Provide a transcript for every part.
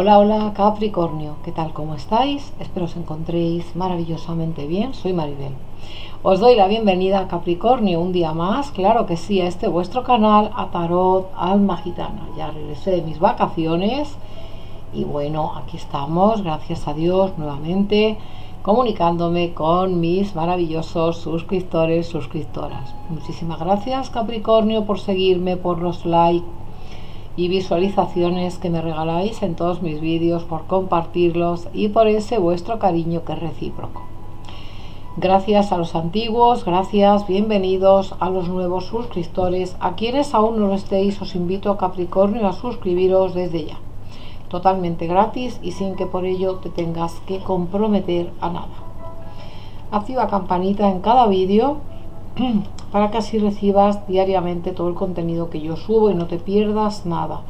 Hola, hola Capricornio, ¿qué tal? ¿Cómo estáis? Espero os encontréis maravillosamente bien. Soy Maribel. Os doy la bienvenida a Capricornio un día más, claro que sí, a este vuestro canal, a Tarot Alma Gitana. Ya regresé de mis vacaciones y bueno, aquí estamos, gracias a Dios, nuevamente comunicándome con mis maravillosos suscriptores, suscriptoras. Muchísimas gracias Capricornio por seguirme, por los likes y visualizaciones que me regaláis en todos mis vídeos, por compartirlos y por ese vuestro cariño que es recíproco. Gracias a los antiguos, gracias, bienvenidos a los nuevos suscriptores. A quienes aún no lo estéis, os invito a Capricornio a suscribiros desde ya. Totalmente gratis y sin que por ello te tengas que comprometer a nada. Activa campanita en cada vídeo para que así recibas diariamente todo el contenido que yo subo y no te pierdas nada.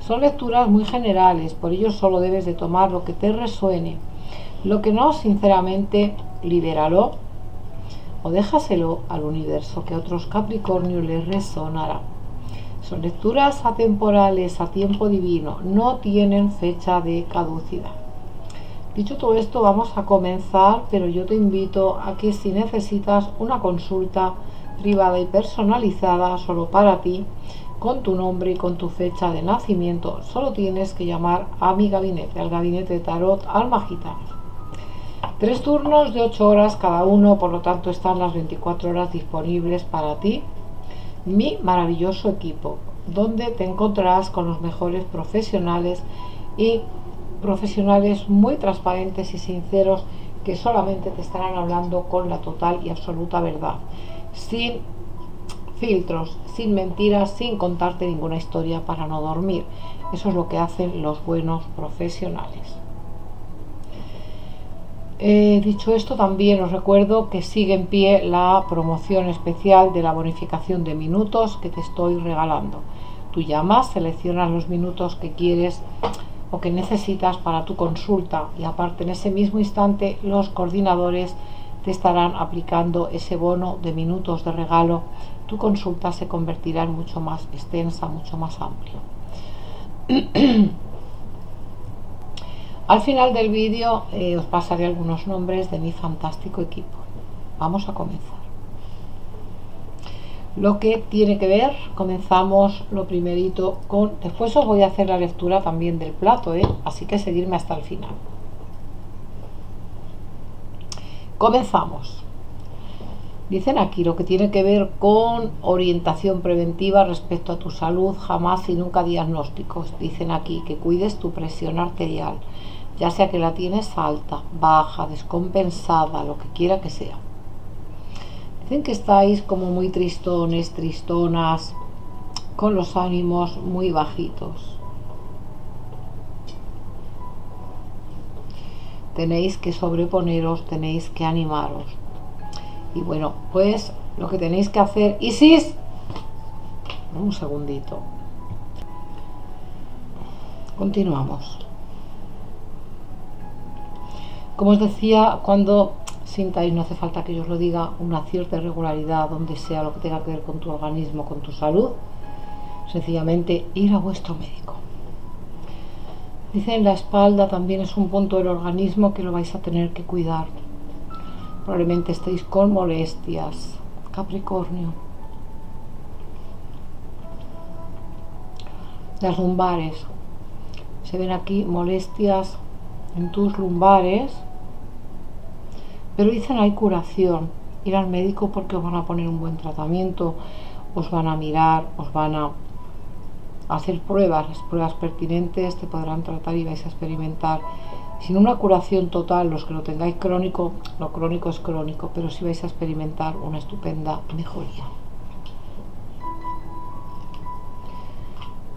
Son lecturas muy generales, por ello solo debes de tomar lo que te resuene. Lo que no, sinceramente, libéralo o déjaselo al universo, que a otros Capricornio les resonará. Son lecturas atemporales, a tiempo divino, no tienen fecha de caducidad. Dicho todo esto, vamos a comenzar, pero yo te invito a que si necesitas una consulta privada y personalizada solo para ti, con tu nombre y con tu fecha de nacimiento, solo tienes que llamar a mi gabinete, al gabinete de Tarot Alma Gitana. Tres turnos de 8 horas cada uno, por lo tanto están las 24 horas disponibles para ti. Mi maravilloso equipo, donde te encontrarás con los mejores profesionales y profesionales muy transparentes y sinceros que solamente te estarán hablando con la total y absoluta verdad, sin filtros, sin mentiras, sin contarte ninguna historia para no dormir. Eso es lo que hacen los buenos profesionales. Eh, dicho esto, también os recuerdo que sigue en pie la promoción especial de la bonificación de minutos que te estoy regalando. Tú llamas, seleccionas los minutos que quieres que necesitas para tu consulta y aparte en ese mismo instante los coordinadores te estarán aplicando ese bono de minutos de regalo. Tu consulta se convertirá en mucho más extensa, mucho más amplia. Al final del vídeo eh, os pasaré algunos nombres de mi fantástico equipo. Vamos a comenzar lo que tiene que ver comenzamos lo primerito con después os voy a hacer la lectura también del plato ¿eh? así que seguirme hasta el final. Comenzamos. Dicen aquí lo que tiene que ver con orientación preventiva respecto a tu salud jamás y nunca diagnósticos. Dicen aquí que cuides tu presión arterial ya sea que la tienes alta baja descompensada lo que quiera que sea Dicen que estáis como muy tristones, tristonas, con los ánimos muy bajitos. Tenéis que sobreponeros, tenéis que animaros. Y bueno, pues lo que tenéis que hacer... Isis, un segundito. Continuamos. Como os decía, cuando sintáis, no hace falta que yo os lo diga, una cierta irregularidad donde sea lo que tenga que ver con tu organismo, con tu salud, sencillamente ir a vuestro médico. Dicen la espalda también es un punto del organismo que lo vais a tener que cuidar. Probablemente estéis con molestias. Capricornio. Las lumbares. Se ven aquí molestias en tus lumbares pero dicen hay curación. Ir al médico porque os van a poner un buen tratamiento, os van a mirar, os van a hacer pruebas, las pruebas pertinentes, te podrán tratar y vais a experimentar. Sin una curación total, los que lo tengáis crónico, lo crónico es crónico, pero sí vais a experimentar una estupenda mejoría.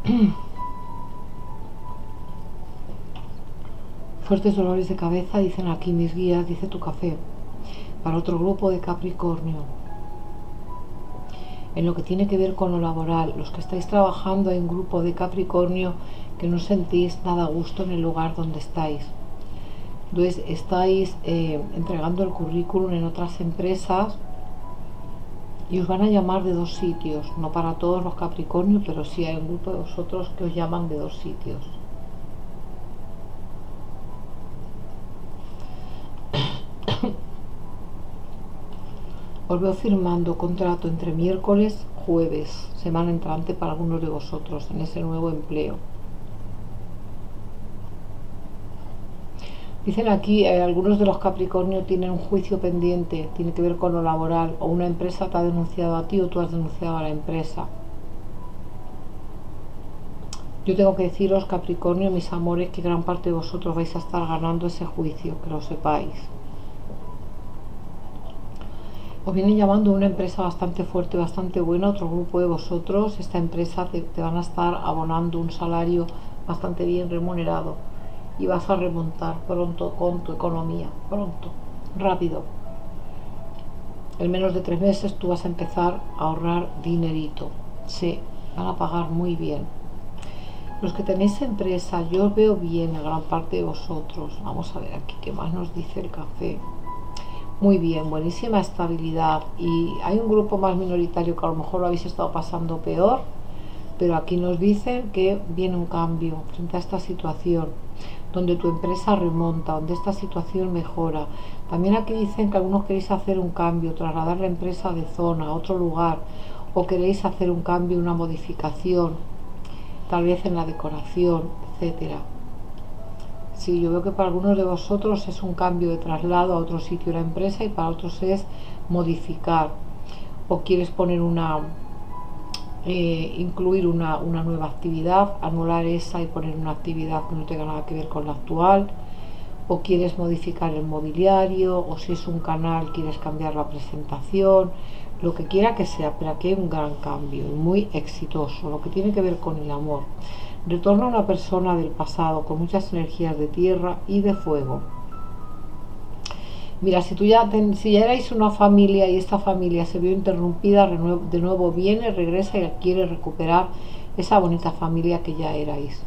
Fuertes dolores de cabeza, dicen aquí mis guías, dice tu café. Para otro grupo de Capricornio. En lo que tiene que ver con lo laboral, los que estáis trabajando en grupo de Capricornio, que no sentís nada a gusto en el lugar donde estáis. Entonces estáis eh, entregando el currículum en otras empresas y os van a llamar de dos sitios, no para todos los Capricornios, pero sí hay un grupo de vosotros que os llaman de dos sitios Veo firmando contrato entre miércoles, jueves, semana entrante para algunos de vosotros en ese nuevo empleo. Dicen aquí, eh, algunos de los Capricornios tienen un juicio pendiente, tiene que ver con lo laboral, o una empresa te ha denunciado a ti o tú has denunciado a la empresa. Yo tengo que deciros, Capricornio, mis amores, que gran parte de vosotros vais a estar ganando ese juicio, que lo sepáis. Os viene llamando una empresa bastante fuerte, bastante buena, otro grupo de vosotros, esta empresa te, van a estar abonando un salario bastante bien remunerado y vas a remontar pronto con tu economía, pronto, rápido. En menos de tres meses tú vas a empezar a ahorrar dinerito. Sí, van a pagar muy bien. Los que tenéis empresa, yo veo bien a gran parte de vosotros. Vamos a ver aquí qué más nos dice el café. Muy bien, buenísima estabilidad. Y hay un grupo más minoritario que a lo mejor lo habéis estado pasando peor, pero aquí nos dicen que viene un cambio frente a esta situación donde tu empresa remonta, donde esta situación mejora. También aquí dicen que algunos queréis hacer un cambio, trasladar la empresa de zona a otro lugar, o queréis hacer un cambio, una modificación, tal vez en la decoración, etcétera. Sí, yo veo que para algunos de vosotros es un cambio de traslado a otro sitio de la empresa y para otros es modificar. O quieres poner una, eh, incluir una, una, nueva actividad, anular esa y poner una actividad que no tenga nada que ver con la actual, o quieres modificar el mobiliario, o si es un canal quieres cambiar la presentación, lo que quiera que sea, pero aquí hay un gran cambio muy exitoso, lo que tiene que ver con el amor. Retorna una persona del pasado con muchas energías de tierra y de fuego Mira, si tú ya, si ya erais una familia y esta familia se vio interrumpida, de nuevo viene, regresa y quiere recuperar esa bonita familia que ya erais.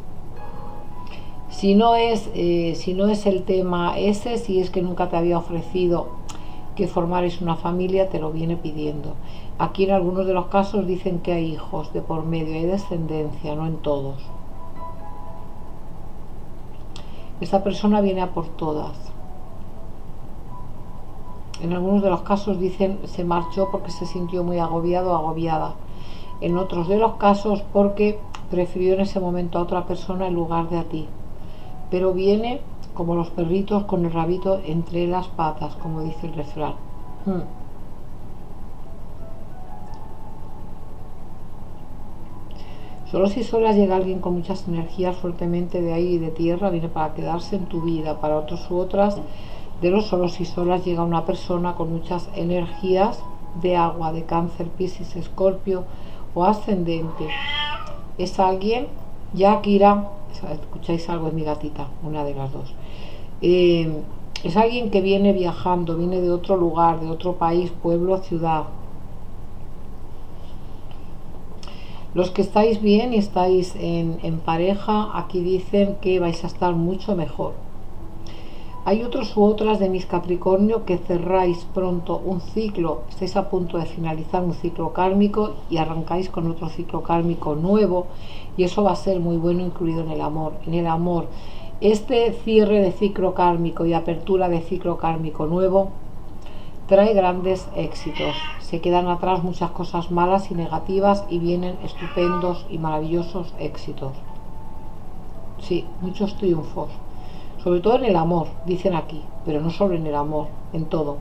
Si no es, eh, si no es el tema ese, si es que nunca te había ofrecido que formares una familia, te lo viene pidiendo. Aquí en algunos de los casos dicen que hay hijos de por medio, hay descendencia, no en todos. Esta persona viene a por todas en algunos de los casos dicen se marchó porque se sintió muy agobiado o agobiada. En otros de los casos porque prefirió en ese momento a otra persona en lugar de a ti. Pero viene como los perritos con el rabito entre las patas, como dice el refrán. Hmm. Solo si solas llega alguien con muchas energías fuertemente de ahí y de tierra, viene para quedarse en tu vida, para otros u otras de los solos y solas llega una persona con muchas energías de agua, de cáncer, piscis, escorpio o ascendente. Es alguien, ya Kira, escucháis algo, es mi gatita, una de las dos. Eh, es alguien que viene viajando, viene de otro lugar, de otro país, pueblo, ciudad. Los que estáis bien y estáis en, pareja, aquí dicen que vais a estar mucho mejor hay otros u otras de mis Capricornio que cerráis pronto un ciclo, estáis a punto de finalizar un ciclo kármico y arrancáis con otro ciclo kármico nuevo y eso va a ser muy bueno incluido en el amor. En el amor, este cierre de ciclo kármico y apertura de ciclo kármico nuevo trae grandes éxitos. Se quedan atrás muchas cosas malas y negativas y vienen estupendos y maravillosos éxitos. Sí, muchos triunfos sobre todo en el amor, dicen aquí, pero no solo en el amor, en todo.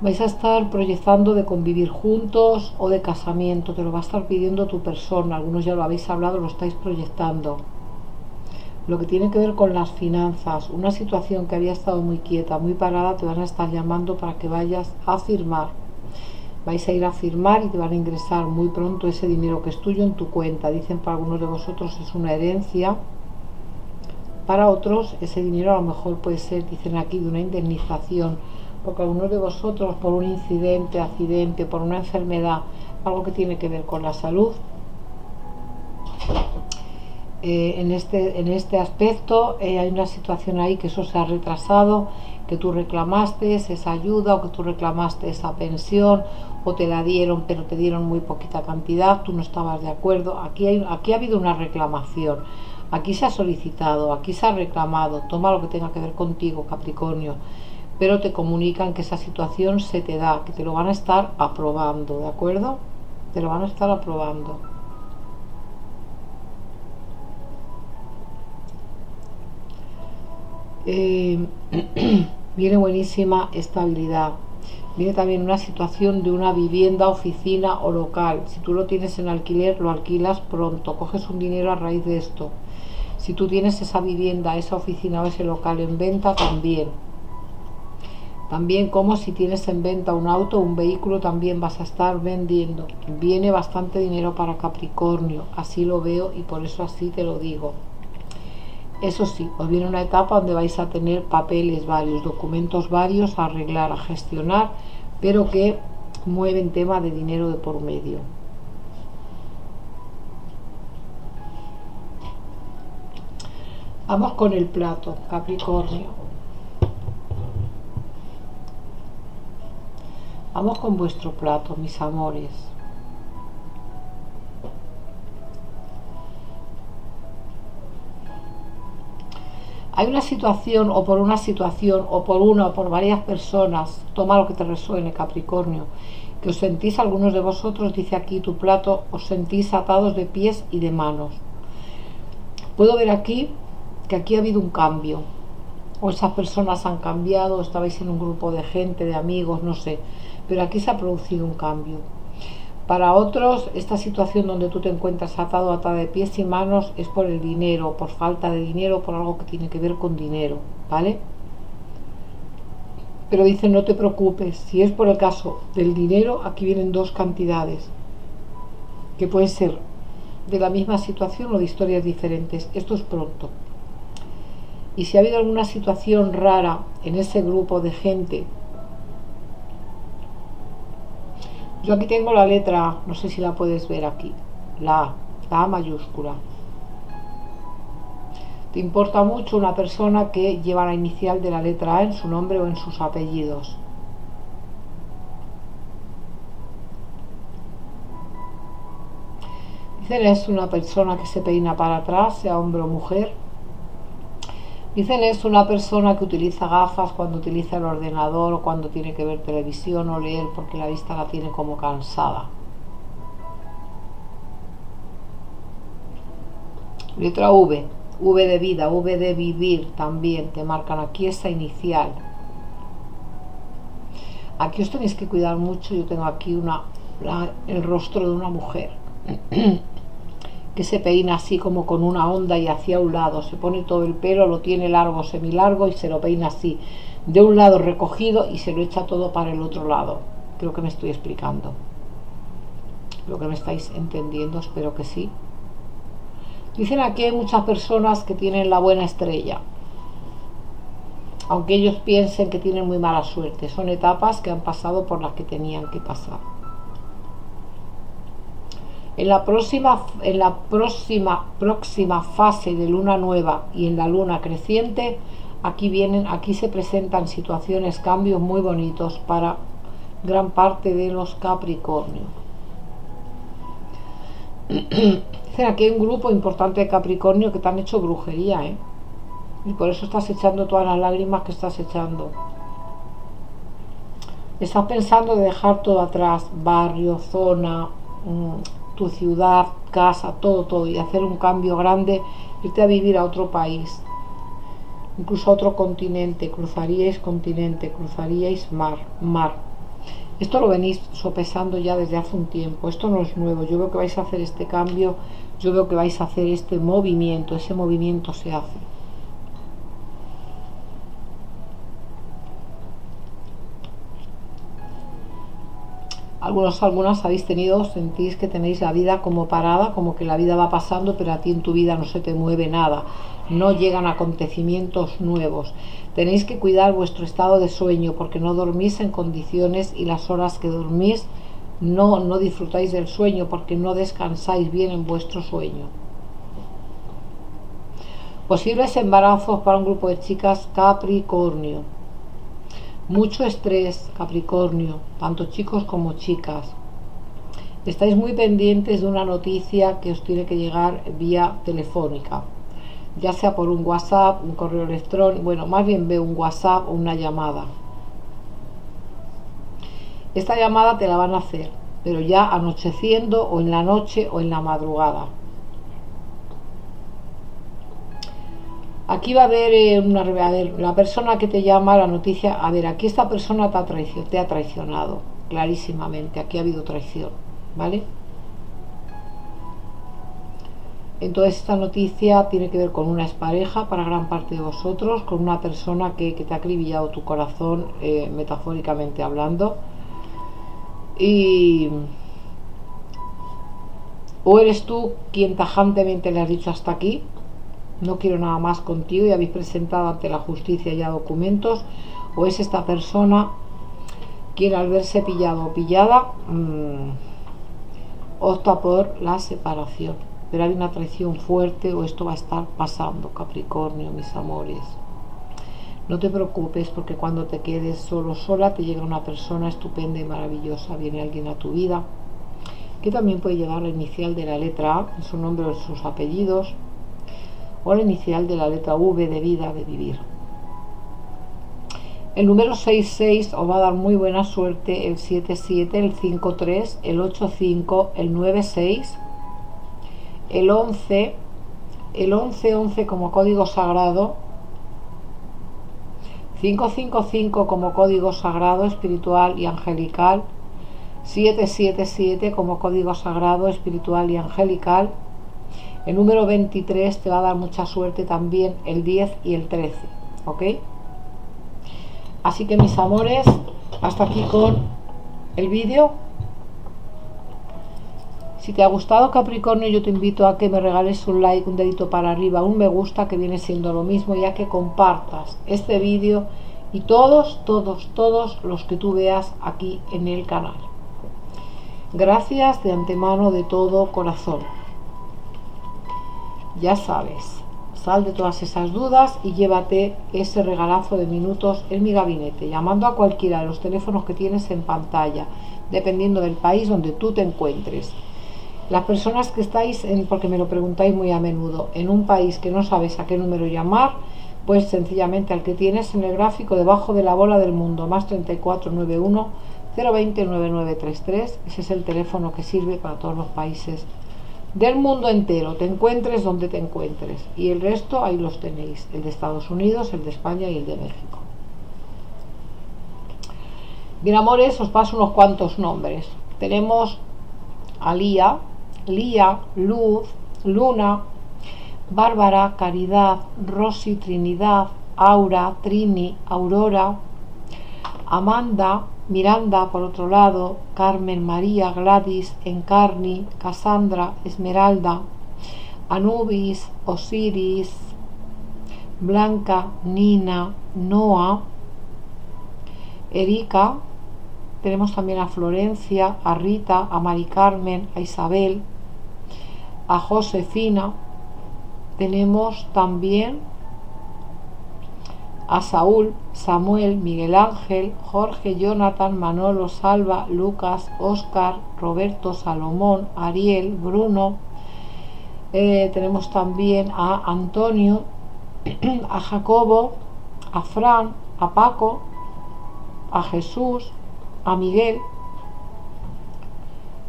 Vais a estar proyectando de convivir juntos o de casamiento, te lo va a estar pidiendo tu persona, algunos ya lo habéis hablado, lo estáis proyectando. Lo que tiene que ver con las finanzas, una situación que había estado muy quieta, muy parada, te van a estar llamando para que vayas a firmar vais a ir a firmar y te van a ingresar muy pronto ese dinero que es tuyo en tu cuenta. Dicen para algunos de vosotros es una herencia. Para otros ese dinero a lo mejor puede ser, dicen aquí, de una indemnización. Porque algunos de vosotros por un incidente, accidente, por una enfermedad, algo que tiene que ver con la salud, eh, en, este, en este aspecto eh, hay una situación ahí que eso se ha retrasado, que tú reclamaste esa ayuda o que tú reclamaste esa pensión o te la dieron pero te dieron muy poquita cantidad, tú no estabas de acuerdo. Aquí, hay, aquí ha habido una reclamación. Aquí se ha solicitado, aquí se ha reclamado, toma lo que tenga que ver contigo, Capricornio, pero te comunican que esa situación se te da, que te lo van a estar aprobando, ¿de acuerdo? Te lo van a estar aprobando. Eh, viene buenísima estabilidad. Viene también una situación de una vivienda, oficina o local. Si tú lo tienes en alquiler, lo alquilas pronto, coges un dinero a raíz de esto. Si tú tienes esa vivienda, esa oficina o ese local en venta, también. También como si tienes en venta un auto o un vehículo, también vas a estar vendiendo. Viene bastante dinero para Capricornio, así lo veo y por eso así te lo digo. Eso sí, os viene una etapa donde vais a tener papeles varios, documentos varios a arreglar, a gestionar, pero que mueven tema de dinero de por medio. Vamos con el plato, Capricornio. Vamos con vuestro plato, mis amores. Hay una situación o por una situación o por una o por varias personas, toma lo que te resuene Capricornio, que os sentís algunos de vosotros, dice aquí tu plato, os sentís atados de pies y de manos. Puedo ver aquí que aquí ha habido un cambio, o esas personas han cambiado, o estabais en un grupo de gente, de amigos, no sé, pero aquí se ha producido un cambio para otros, esta situación donde tú te encuentras atado, atada de pies y manos, es por el dinero, por falta de dinero, por algo que tiene que ver con dinero, ¿vale? Pero dice, no te preocupes, si es por el caso del dinero, aquí vienen dos cantidades, que pueden ser de la misma situación o de historias diferentes. Esto es pronto. Y si ha habido alguna situación rara en ese grupo de gente Yo aquí tengo la letra A, no sé si la puedes ver aquí, la A, la A mayúscula. ¿Te importa mucho una persona que lleva la inicial de la letra A en su nombre o en sus apellidos? Dicen es una persona que se peina para atrás, sea hombre o mujer, Dicen es una persona que utiliza gafas cuando utiliza el ordenador o cuando tiene que ver televisión o leer porque la vista la tiene como cansada. Letra V, V de vida, V de vivir también, te marcan aquí esa inicial. Aquí os tenéis que cuidar mucho, yo tengo aquí una, el rostro de una mujer. que se peina así como con una onda y hacia un lado, se pone todo el pelo, lo tiene largo, semilargo y se lo peina así, de un lado recogido y se lo echa todo para el otro lado. Creo que me estoy explicando. Lo que me estáis entendiendo, espero que sí. Dicen aquí hay muchas personas que tienen la buena estrella, aunque ellos piensen que tienen muy mala suerte. Son etapas que han pasado por las que tenían que pasar. En la próxima, en la próxima, próxima fase de luna nueva y en la luna creciente, aquí vienen, aquí se presentan situaciones, cambios muy bonitos para gran parte de los Capricornios. Dicen aquí hay un grupo importante de Capricornio que te han hecho brujería, ¿eh? Y por eso estás echando todas las lágrimas que estás echando. Estás pensando de dejar todo atrás, barrio, zona, mm, tu ciudad, casa, todo, todo, y hacer un cambio grande, irte a vivir a otro país, incluso a otro continente, cruzaríais continente, cruzaríais mar, mar. Esto lo venís sopesando ya desde hace un tiempo, esto no es nuevo, yo veo que vais a hacer este cambio, yo veo que vais a hacer este movimiento, ese movimiento se hace. Algunos algunas habéis tenido, sentís que tenéis la vida como parada, como que la vida va pasando, pero a ti en tu vida no se te mueve nada, no llegan acontecimientos nuevos. Tenéis que cuidar vuestro estado de sueño porque no dormís en condiciones y las horas que dormís no, no disfrutáis del sueño porque no descansáis bien en vuestro sueño. Posibles embarazos para un grupo de chicas Capricornio mucho estrés, Capricornio, tanto chicos como chicas. Estáis muy pendientes de una noticia que os tiene que llegar vía telefónica. ya sea por un WhatsApp, un correo electrónico, bueno, más bien ve un WhatsApp o una llamada. Esta llamada te la van a hacer, pero ya anocheciendo o en la noche o en la madrugada. Aquí va a haber eh, una a ver, la persona que te llama la noticia, a ver, aquí esta persona te ha, traicionado, clarísimamente, aquí ha habido traición, ¿vale? Entonces esta noticia tiene que ver con una expareja para gran parte de vosotros, con una persona que, te ha acribillado tu corazón, eh, metafóricamente hablando. Y... O eres tú quien tajantemente le has dicho hasta aquí, no quiero nada más contigo y habéis presentado ante la justicia ya documentos, o es esta persona quien al verse pillado o pillada mmm, opta por la separación. Pero hay una traición fuerte o esto va a estar pasando, Capricornio, mis amores. No te preocupes porque cuando te quedes solo sola te llega una persona estupenda y maravillosa, viene alguien a tu vida que también puede llegar la inicial de la letra A, en su nombre o sus apellidos, o la inicial de la letra V de vida, de vivir. El número 66 os va a dar muy buena suerte, el 77, el 53, el 85, el 96, el 11, el 1111 como código sagrado, 555 como código sagrado, espiritual y angelical, 777 como código sagrado, espiritual y angelical. El número 23 te va a dar mucha suerte también, el 10 y el 13, ¿ok? Así que mis amores, hasta aquí con el vídeo. Si te ha gustado Capricornio, yo te invito a que me regales un like, un dedito para arriba, un me gusta, que viene siendo lo mismo, ya que compartas este vídeo y todos, todos, todos los que tú veas aquí en el canal. Gracias de antemano de todo corazón. Ya sabes, sal de todas esas dudas y llévate ese regalazo de minutos en mi gabinete, llamando a cualquiera de los teléfonos que tienes en pantalla, dependiendo del país donde tú te encuentres. Las personas que estáis, en, porque me lo preguntáis muy a menudo, en un país que no sabes a qué número llamar, pues sencillamente al que tienes en el gráfico debajo de la bola del mundo, más 3491 020 9933, ese es el teléfono que sirve para todos los países del mundo entero, te encuentres donde te encuentres. Y el resto ahí los tenéis, el de Estados Unidos, el de España y el de México. Bien, amores, os paso unos cuantos nombres. Tenemos Alía, Lía, Luz, Luna, Bárbara, Caridad, Rosy, Trinidad, Aura, Trini, Aurora, Amanda, Miranda por otro lado, Carmen, María, Gladys, Encarni, Cassandra, Esmeralda, Anubis, Osiris, Blanca, Nina, Noa, Erika, tenemos también a Florencia, a Rita, a Mari Carmen, a Isabel, a Josefina. Tenemos también a Saúl, Samuel, Miguel Ángel, Jorge, Jonathan, Manolo, Salva, Lucas, Oscar, Roberto, Salomón, Ariel, Bruno. Eh, tenemos también a Antonio, a Jacobo, a Fran, a Paco, a Jesús, a Miguel,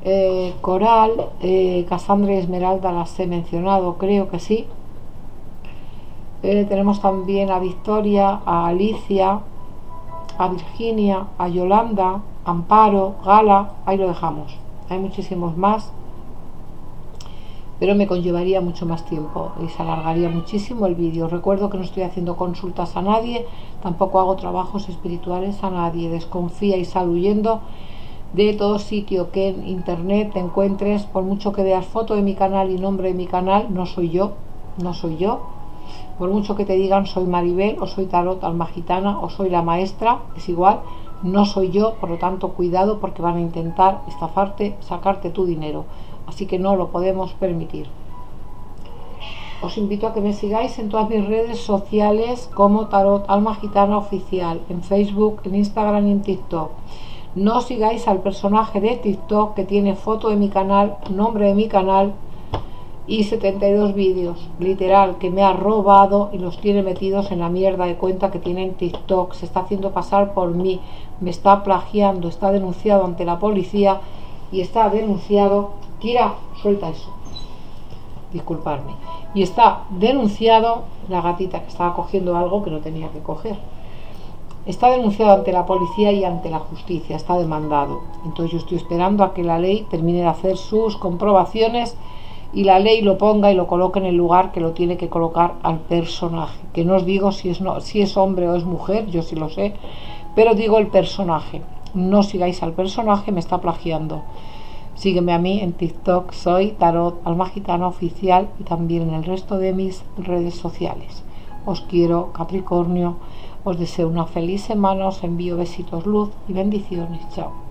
eh, Coral, eh, Cassandra y Esmeralda las he mencionado, creo que sí. Eh, tenemos también a Victoria, a Alicia, a Virginia, a Yolanda, Amparo, Gala, ahí lo dejamos. Hay muchísimos más, pero me conllevaría mucho más tiempo y se alargaría muchísimo el vídeo. Recuerdo que no estoy haciendo consultas a nadie, tampoco hago trabajos espirituales a nadie. Desconfía y sal huyendo de todo sitio que en internet te encuentres, por mucho que veas foto de mi canal y nombre de mi canal, no soy yo, no soy yo. Por mucho que te digan soy Maribel o soy Tarot Alma Gitana o soy la maestra, es igual, no soy yo, por lo tanto cuidado porque van a intentar estafarte, sacarte tu dinero. Así que no lo podemos permitir. Os invito a que me sigáis en todas mis redes sociales como Tarot Alma Gitana Oficial, en Facebook, en Instagram y en TikTok. No sigáis al personaje de TikTok que tiene foto de mi canal, nombre de mi canal y 72 vídeos, literal, que me ha robado y los tiene metidos en la mierda de cuenta que tiene en TikTok. Se está haciendo pasar por mí, me está plagiando, está denunciado ante la policía y está denunciado. Kira, suelta eso. Disculparme. Y está denunciado la gatita que estaba cogiendo algo que no tenía que coger. Está denunciado ante la policía y ante la justicia, está demandado. Entonces yo estoy esperando a que la ley termine de hacer sus comprobaciones y la ley lo ponga y lo coloque en el lugar que lo tiene que colocar al personaje. Que no os digo si es, no, si es hombre o es mujer, yo sí lo sé, pero digo el personaje. No sigáis al personaje, me está plagiando. Sígueme a mí en TikTok, soy Tarot Alma Gitana Oficial y también en el resto de mis redes sociales. Os quiero, Capricornio, os deseo una feliz semana, os envío besitos, luz y bendiciones. Chao.